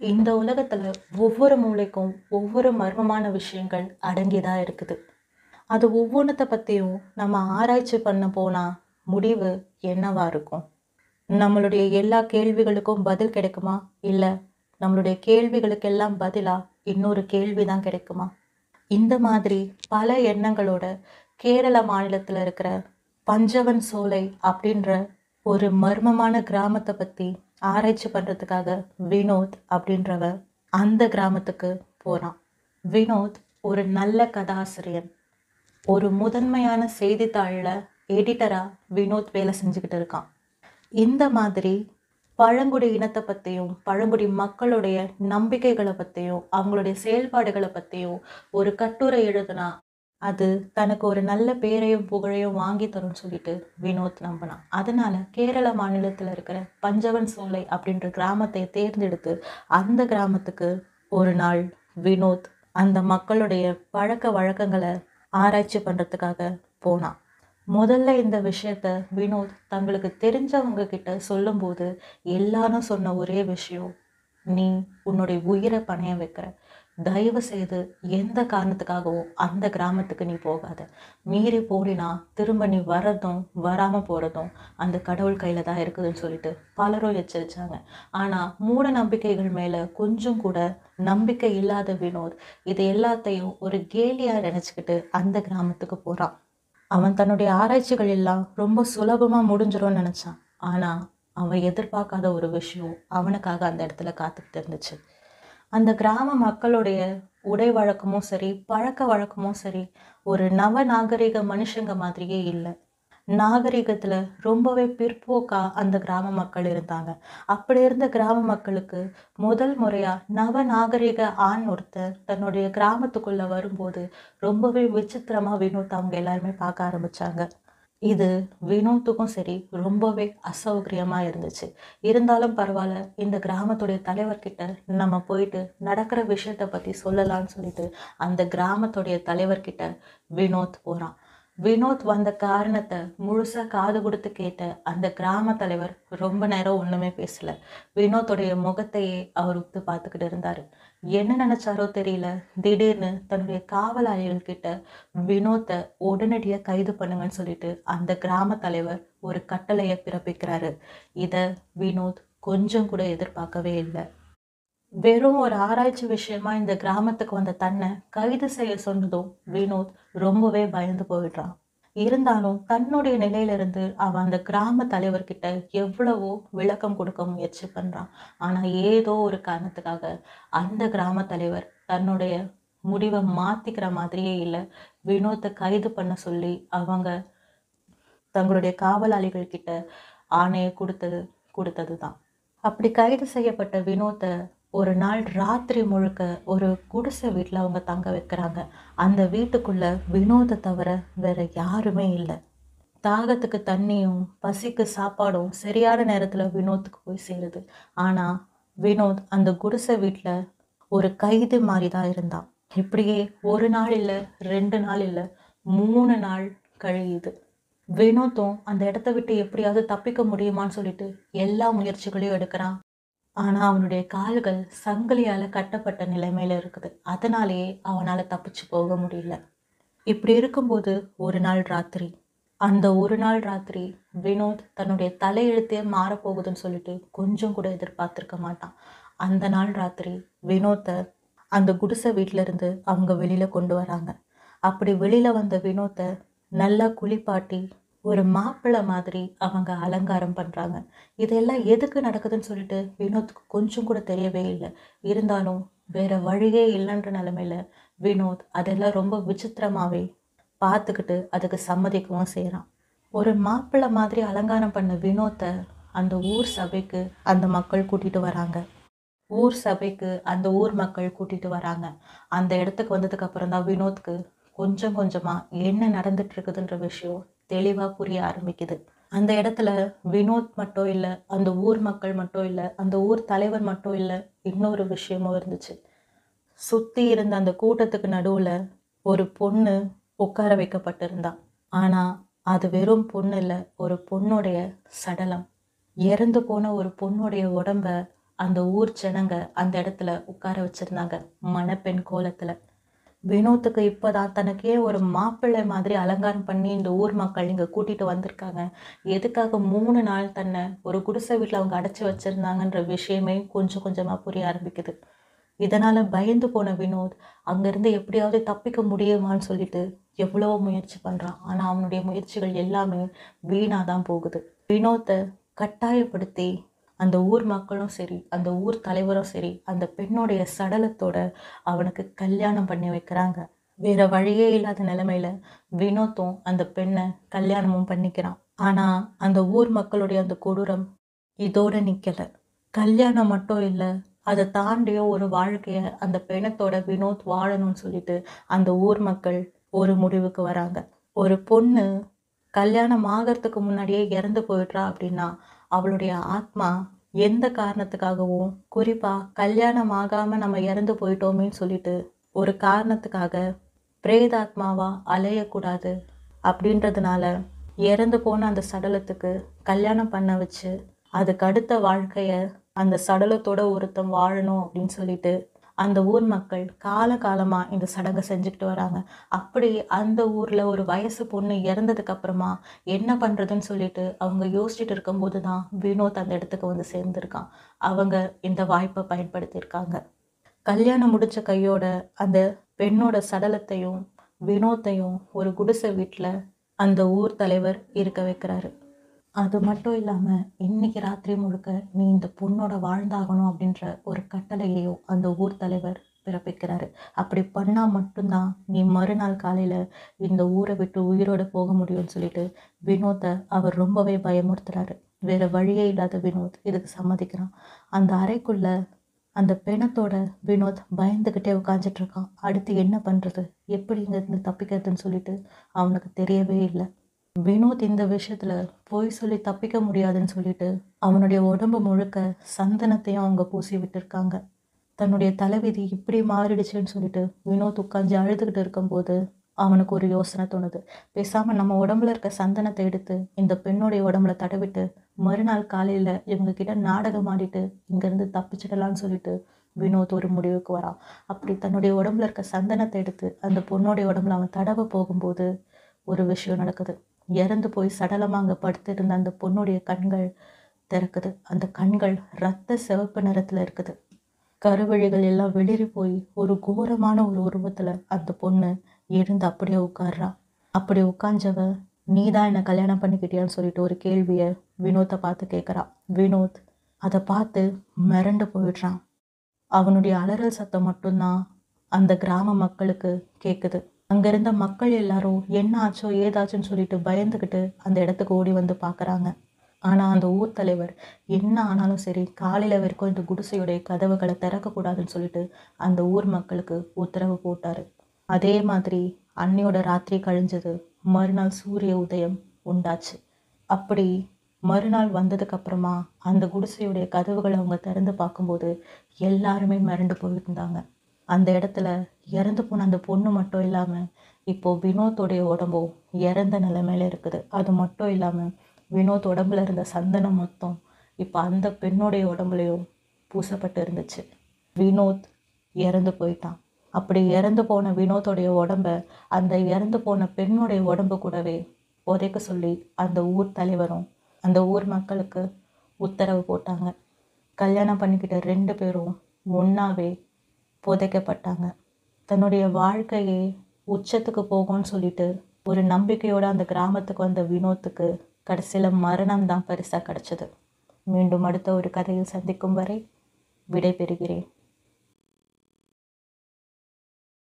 இந்த உலகத்தில் ஒவ்வொரு மூளைக்கும் ஒவ்வொரு மர்மமான விஷயங்கள் அடங்கிதான் இருக்குது. அது ஒவ்வொன்றத்தை பற்றியும் நம்ம ஆராய்ச்சி பண்ண போனால் முடிவு என்னவா இருக்கும்? நம்மளுடைய எல்லா கேள்விகளுக்கும் பதில் கிடைக்குமா? இல்லை நம்மளுடைய கேள்விகளுக்கெல்லாம் பதிலாக இன்னொரு கேள்வி தான் கிடைக்குமா? இந்த மாதிரி பல எண்ணங்களோட கேரள மாநிலத்தில் இருக்கிற பஞ்சவன் சோலை அப்படின்ற ஒரு மர்மமான கிராமத்தை பற்றி ஆராய்ச்சி பண்ணுறதுக்காக வினோத் அப்படின்றவர் அந்த கிராமத்துக்கு போகிறான் வினோத் ஒரு நல்ல கதாசிரியன். ஒரு முதன்மையான செய்தித்தாளில் எடிட்டராக வினோத் வேலை செஞ்சுக்கிட்டு இருக்கான். இந்த மாதிரி பழங்குடி இனத்தை பற்றியும் பழங்குடி மக்களுடைய நம்பிக்கைகளை பற்றியும் அவங்களுடைய செயல்பாடுகளை பற்றியும் ஒரு கட்டுரை எழுதுனா அது தனக்கு ஒரு நல்ல பேரையும் புகழையும் வாங்கி தரும்னு சொல்லிட்டு வினோத் நம்பினான். அதனால கேரள மாநிலத்தில் இருக்கிற பஞ்சவன் சோலை அப்படின்ற கிராமத்தை தேர்ந்தெடுத்து அந்த கிராமத்துக்கு ஒரு நாள் வினோத் அந்த மக்களுடைய பழக்க வழக்கங்களை ஆராய்ச்சி பண்ணுறதுக்காக போனான். முதல்ல இந்த விஷயத்த வினோத் தங்களுக்கு தெரிஞ்சவங்க கிட்ட சொல்லும்போது எல்லாரும் சொன்ன ஒரே விஷயம் நீ உன்னுடைய உயிரை பணைய வைக்கிற. தயவு செய்து எந்த காரணத்துக்காகவும் அந்த கிராமத்துக்கு நீ போகாத. மீறி போறினா திரும்ப நீ வர்றதும் வராமல் போகிறதும் அந்த கடவுள் கையில் தான் இருக்குதுன்னு சொல்லிட்டு பலரும் எச்சரிச்சாங்க. ஆனால் மூட நம்பிக்கைகள் மேலே கொஞ்சம் கூட நம்பிக்கை இல்லாத வினோத் இது எல்லாத்தையும் ஒரு கேலியாக நினச்சிக்கிட்டு அந்த கிராமத்துக்கு போகிறான் அவன் தன்னுடைய ஆராய்ச்சிகள் எல்லாம் ரொம்ப சுலபமாக முடிஞ்சிடும்னு நினச்சான். ஆனால் அவன் எதிர்பார்க்காத ஒரு விஷயம் அவனுக்காக அந்த இடத்துல காத்துக்கிட்டு இருந்துச்சு. அந்த கிராம மக்களுடைய உடை வழக்கமும் சரி பழக்க வழக்கமும் சரி ஒரு நவ நாகரிக மனுஷங்க மாதிரியே இல்லை. நாகரிகத்துல ரொம்பவே பிற்போக்கா அந்த கிராம மக்கள் இருந்தாங்க. அப்படி இருந்த கிராம மக்களுக்கு முதல் முறையா நவ நாகரிக ஆண் ஒருத்தர் தன்னுடைய கிராமத்துக்குள்ள வரும்போது ரொம்பவே விசித்திரமா வினோத் அவங்க எல்லாருமே பார்க்க ஆரம்பிச்சாங்க. இது வினோத்துக்கும் சரி ரொம்பவே அசௌகரியமா இருந்துச்சு. இருந்தாலும் பரவாயில்ல இந்த கிராமத்துடைய தலைவர்கிட்ட நம்ம போயிட்டு நடக்கிற விஷயத்த பத்தி சொல்லலாம்னு சொல்லிட்டு அந்த கிராமத்துடைய தலைவர்கிட்ட வினோத் போறான். வினோத் வந்த காரணத்தை முழுசா காது கொடுத்து கேட்ட அந்த கிராம தலைவர் ரொம்ப நேரம் ஒண்ணுமே பேசல. வினோத்துடைய முகத்தையே அவர் உத்து பார்த்துக்கிட்டு இருந்தாரு. என்ன நினைச்சாரோ தெரியல. திடீர்னு தன்னுடைய காவலாளிகள் கிட்ட வினோத்தை உடனடியாக கைது பண்ணுங்கன்னு சொல்லிட்டு அந்த கிராம தலைவர் ஒரு கட்டளையை பிறப்பிக்கிறாரு. இதை வினோத் கொஞ்சம் கூட எதிர்பார்க்கவே இல்லை. வெறும் ஒரு ஆராய்ச்சி விஷயமா இந்த கிராமத்துக்கு வந்த தன்னை கைது செய்ய சொன்னதும் வினோத் ரொம்பவே பயந்து போயிடுறான். இருந்தாலும் தன்னுடைய நிலையிலிருந்து அவன் அந்த கிராம தலைவர்கிட்ட எவ்வளவோ விளக்கம் கொடுக்க முயற்சி பண்றான். ஆனா ஏதோ ஒரு காரணத்துக்காக அந்த கிராம தலைவர் தன்னுடைய முடிவை மாத்திக்கிற மாதிரியே இல்லை. வினோத்தை கைது பண்ண சொல்லி அவங்க தங்களுடைய காவலாளிகள் கிட்ட ஆணையை கொடுத்தது கொடுத்தது தான் அப்படி கைது செய்யப்பட்ட வினோத்தை ஒரு நாள் ராத்திரி முழுக்க ஒரு குடிசை வீட்டில் அவங்க தங்க வைக்கிறாங்க. அந்த வீட்டுக்குள்ள வினோதை தவிர வேற யாருமே இல்லை. தாகத்துக்கு தண்ணியும் பசிக்கு சாப்பாடும் சரியான நேரத்தில் வினோத்துக்கு போய் சேருது. ஆனால் வினோத் அந்த குடிசை வீட்டில் ஒரு கைது மாதிரி தான் இருந்தான். இப்படியே ஒரு நாள் இல்லை ரெண்டு நாள் இல்லை மூணு நாள் கழியுது. வினோத்தும் அந்த இடத்த விட்டு எப்படியாவது தப்பிக்க முடியுமான்னு சொல்லிட்டு எல்லா முயற்சிகளையும் எடுக்கிறான். ஆனால் அவனுடைய கால்கள் சங்கிலியால் கட்டப்பட்ட நிலைமையில் இருக்குது. அதனாலேயே அவனால் தப்பிச்சு போக முடியல. இப்படி இருக்கும்போது ஒரு நாள் ராத்திரி. அந்த ஒரு நாள் ராத்திரி வினோத் தன்னுடைய தலையெழுத்தே மாறப்போகுதுன்னு சொல்லிட்டு கொஞ்சம் கூட எதிர்பார்த்துருக்க மாட்டான். அந்த நாள் ராத்திரி வினோத்தை அந்த குடிசை வீட்டிலேருந்து அவங்க வெளியில் கொண்டு வராங்க. அப்படி வெளியில் வந்த வினோத்தை நல்லா குளிப்பாட்டி ஒரு மாப்பிள்ளை மாதிரி அவங்க அலங்காரம் பண்ணுறாங்க இதெல்லாம் எதுக்கு நடக்குதுன்னு சொல்லிட்டு வினோத்துக்கு கொஞ்சம் கூட தெரியவே இல்லை. இருந்தாலும் வேற வழியே இல்லைன்ற நிலமையில வினோத் அதெல்லாம் ரொம்ப விசித்திரமாகவே பார்த்துக்கிட்டு அதுக்கு சம்மதிக்கவும் செய்கிறான் ஒரு மாப்பிள்ளை மாதிரி அலங்காரம் பண்ண வினோத்தை அந்த ஊர் சபைக்கு அந்த மக்கள் கூட்டிட்டு வராங்க. ஊர் சபைக்கு அந்த ஊர் மக்கள் கூட்டிட்டு வராங்க. அந்த இடத்துக்கு வந்ததுக்கு அப்புறம் தான் வினோத்க்கு கொஞ்சம் கொஞ்சமா என்ன நடந்துட்டு இருக்குதுன்ற விஷயம் தெளிவாக புரிய ஆரம்பிக்குது. அந்த இடத்துல வினோத் மட்டும் இல்லை அந்த ஊர் மக்கள் மட்டும் இல்லை அந்த ஊர் தலைவர் மட்டும் இல்லை இன்னொரு விஷயமும் இருந்துச்சு. சுற்றி இருந்த அந்த கூட்டத்துக்கு நடுவில் ஒரு பொண்ணு உட்கார வைக்கப்பட்டிருந்தான் ஆனால் அது வெறும் பொண்ணு இல்லை ஒரு பொண்ணுடைய சடலம். இறந்து போன ஒரு பொண்ணுடைய உடம்ப அந்த ஊர் ஜனங்க அந்த இடத்துல உட்கார வச்சுருந்தாங்க மணப்பெண் கோலத்தில். வினோத்துக்கு இப்போதான் தனக்கே ஒரு மாப்பிள்ளை மாதிரி அலங்காரம் பண்ணி இந்த ஊர் மக்கள் இங்கே கூட்டிகிட்டு வந்திருக்காங்க. எதுக்காக மூணு நாள் தன்னை ஒரு குடிசை வீட்டில் அவங்க அடைச்சி வச்சிருந்தாங்கன்ற விஷயமே கொஞ்சம் கொஞ்சமாக புரிய ஆரம்பிக்குது. இதனால் பயந்து போன வினோத் அங்கேருந்து எப்படியாவது தப்பிக்க முடியுமான்னு சொல்லிட்டு எவ்வளோ முயற்சி பண்ணுறான் ஆனால் அவனுடைய முயற்சிகள் எல்லாமே வீணாக தான் போகுது. வினோத்தை கட்டாயப்படுத்தி அந்த ஊர் மக்களும் சரி அந்த ஊர் தலைவரும் சரி அந்த பெண்ணுடைய சடலத்தோட அவனுக்கு கல்யாணம் பண்ணி வைக்கிறாங்க. வேற வழியே இல்லாத நிலைமையில வினோத்தும் அந்த பெண்ணை கல்யாணமும் பண்ணிக்கிறான். ஆனா அந்த ஊர் மக்களுடைய அந்த கொடூரம் இதோட நிக்கல. கல்யாணம் மட்டும் இல்லை அதை தாண்டிய ஒரு வாழ்க்கைய அந்த பெணத்தோட வினோத் வாழணும்னு சொல்லிட்டு அந்த ஊர் மக்கள் ஒரு முடிவுக்கு வராங்க. ஒரு பொண்ணு கல்யாணம் ஆகிறதுக்கு முன்னாடியே இறந்து போயிடுறா அப்படின்னா அவளுடைய ஆத்மா எந்த காரணத்துக்காகவும் குறிப்பாக கல்யாணம் ஆகாமல் நம்ம இறந்து போயிட்டோமேன்னு சொல்லிட்டு ஒரு காரணத்துக்காக பிரேதாத்மாவா அலையக்கூடாது அப்படின்றதுனால இறந்து போன அந்த சடலத்துக்கு கல்யாணம் பண்ண வச்சு அதுக்கு அடுத்த வாழ்க்கையை அந்த சடலத்தோட ஒருத்தன் வாழணும் அப்படின்னு சொல்லிட்டு அந்த ஊர் மக்கள் காலகாலமாக இந்த சடங்கை செஞ்சுக்கிட்டு வராங்க. அப்படி அந்த ஊரில் ஒரு வயசு பொண்ணு இறந்ததுக்கு அப்புறமா என்ன பண்ணுறதுன்னு சொல்லிட்டு அவங்க யோசிச்சுட்டு இருக்கும்போது தான் வினோத் அந்த இடத்துக்கு வந்து சேர்ந்துருக்கான். அவங்க இந்த வாய்ப்பை பயன்படுத்தியிருக்காங்க. கல்யாணம் முடிச்ச கையோட அந்த பெண்ணோட சடலத்தையும் வினோத்தையும் ஒரு குடிசை வீட்டில் அந்த ஊர் தலைவர் இருக்க வைக்கிறாரு. அது மட்டும் இல்லாமல் இன்னைக்கு ராத்திரி முழுக்க நீ இந்த பொண்ணோட வாழ்ந்தாகணும் அப்படின்ற ஒரு கட்டளையையும் அந்த ஊர் தலைவர் பிறப்பிக்கிறாரு. அப்படி பண்ணால் மட்டும்தான் நீ மறுநாள் காலையில் இந்த ஊரை விட்டு உயிரோடு போக முடியும்னு சொல்லிட்டு வினோத்தை அவர் ரொம்பவே பயமுறுத்துறாரு. வேற வழியே இல்லாத வினோத் இதுக்கு சம்மதிக்கிறான். அந்த அறைக்குள்ள அந்த பிணத்தோட வினோத் பயந்துக்கிட்டே உட்காந்துட்டு இருக்கான். அடுத்து என்ன பண்ணுறது எப்படி இங்கேருந்து தப்பிக்கிறதுன்னு சொல்லிட்டு அவனுக்கு தெரியவே இல்லை. வினோத் இந்த விஷயத்தில் போய் சொல்லி தப்பிக்க முடியாதுன்னு சொல்லிட்டு அவனுடைய உடம்பு முழுக்க சந்தனத்தையும் அவங்க பூசி விட்டுருக்காங்க. தன்னுடைய தலைவிதி இப்படி மாறிடுச்சுன்னு சொல்லிட்டு வினோத் உட்காந்து அழுதுகிட்டு இருக்கும்போது அவனுக்கு ஒரு யோசனை தோணுது. பேசாமல் நம்ம உடம்புல இருக்க சந்தனத்தை எடுத்து இந்த பெண்ணுடைய உடம்புல தடவிட்டு மறுநாள் காலையில் இவங்க கிட்ட நாடகம் ஆடிட்டு இங்கேருந்து தப்பிச்சிடலான்னு சொல்லிட்டு வினோத் ஒரு முடிவுக்கு வரான். அப்படி தன்னுடைய உடம்புல இருக்க சந்தனத்தை எடுத்து அந்த பொண்ணுடைய உடம்புல அவன் தடவ போகும்போது ஒரு விஷயம் நடக்குது. இறந்து போய் சடலமாக படுத்திருந்த அந்த பொண்ணுடைய கண்கள் திறக்குது. அந்த கண்கள் ரத்த சிவப்பு நிறத்தில் இருக்குது. கருவழிகள் எல்லாம் வெளிரி போய் ஒரு கோரமான ஒரு உருவத்தில் அந்த பொண்ணு எழுந்து அப்படியே உட்கார்றா. அப்படி உட்காஞ்சவ நீ தான் என்னை கல்யாணம் பண்ணிக்கிட்டியான்னு சொல்லிட்டு ஒரு கேள்வியை வினோத்தை பார்த்து கேட்குறா வினோத் அதை பார்த்து மிரண்டு போயிடுறான். அவனுடைய அலறல் சத்தம் மட்டும்தான் அந்த கிராம மக்களுக்கு கேட்குது அங்கே இருந்த மக்கள் எல்லாரும் என்ன ஆச்சோ ஏதாச்சுன்னு சொல்லிட்டு பயந்துக்கிட்டு அந்த இடத்துக்கு ஓடி வந்து பார்க்குறாங்க. ஆனால் அந்த ஊர் தலைவர் என்ன ஆனாலும் சரி காலையில் வரைக்கும் இந்த குடிசையுடைய கதவுகளை திறக்கக்கூடாதுன்னு சொல்லிட்டு அந்த ஊர் மக்களுக்கு உத்தரவு போட்டார். அதே மாதிரி அன்னையோட ராத்திரி கழிஞ்சது மறுநாள் சூரிய உதயம் உண்டாச்சு. அப்படி மறுநாள் வந்ததுக்கப்புறமா அந்த குடிசையுடைய கதவுகளை அவங்க திறந்து பார்க்கும்போது எல்லாருமே மிரண்டு போயிருந்தாங்க. அந்த இடத்துல இறந்து போன அந்த பொண்ணு மட்டும் இல்லாமல் இப்போ வினோத்துடைய உடம்பும் இறந்த நிலைமையில இருக்குது. அது மட்டும் இல்லாமல் வினோத் உடம்புல இருந்த சந்தனம் மொத்தம் இப்போ அந்த பெண்ணுடைய உடம்புலையும் பூசப்பட்டு இருந்துச்சு. வினோத் இறந்து போயிட்டான். அப்படி இறந்து போன வினோத்துடைய உடம்ப அந்த இறந்து போன பெண்ணுடைய உடம்பு கூடவே புதைக்க சொல்லி அந்த ஊர் தலைவரும் அந்த ஊர் மக்களுக்கு உத்தரவு போட்டாங்க. கல்யாணம் பண்ணிக்கிட்ட ரெண்டு பேரும் ஒன்றாவே புதைக்கப்பட்டாங்க. தன்னுடைய வாழ்க்கையே உச்சத்துக்கு போகும்னு சொல்லிட்டு ஒரு நம்பிக்கையோட அந்த கிராமத்துக்கு வந்த வினோத்துக்கு கடைசியில மரணம் தான் பரிசாக கிடச்சிது. மீண்டும் அடுத்த ஒரு கதையில் சந்திக்கும் வரை விடைபெறுகிறேன்.